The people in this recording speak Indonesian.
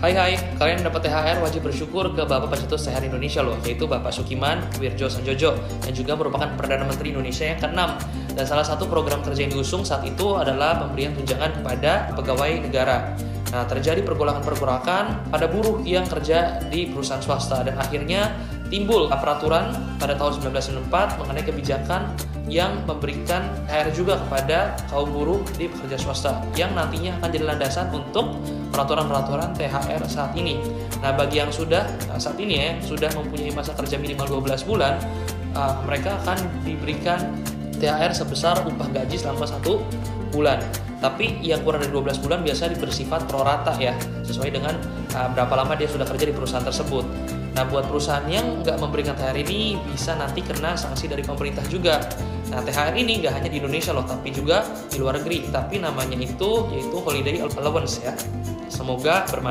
Hai hai, kalian dapat THR wajib bersyukur ke Bapak Pencetus THR Indonesia loh, yaitu Bapak Sukiman Wirjo Sanjojo, yang juga merupakan Perdana Menteri Indonesia yang ke-6. Dan salah satu program kerja yang diusung saat itu adalah pemberian tunjangan kepada pegawai negara. Nah, terjadi pergolakan-pergolakan pada buruh yang kerja di perusahaan swasta dan akhirnya timbul peraturan pada tahun 1994 mengenai kebijakan yang memberikan THR juga kepada kaum buruh di pekerja swasta yang nantinya akan jadi landasan untuk peraturan-peraturan THR saat ini. Nah, bagi yang sudah nah, saat ini ya sudah mempunyai masa kerja minimal 12 bulan, uh, mereka akan diberikan THR sebesar upah gaji selama satu bulan. Tapi yang kurang dari 12 bulan biasa bersifat prorata ya, sesuai dengan uh, berapa lama dia sudah kerja di perusahaan tersebut. Nah, buat perusahaan yang nggak memberikan THR ini bisa nanti kena sanksi dari pemerintah juga. Nah, THR ini nggak hanya di Indonesia loh, tapi juga di luar negeri. Tapi namanya itu yaitu holiday allowance ya. Semoga bermanfaat.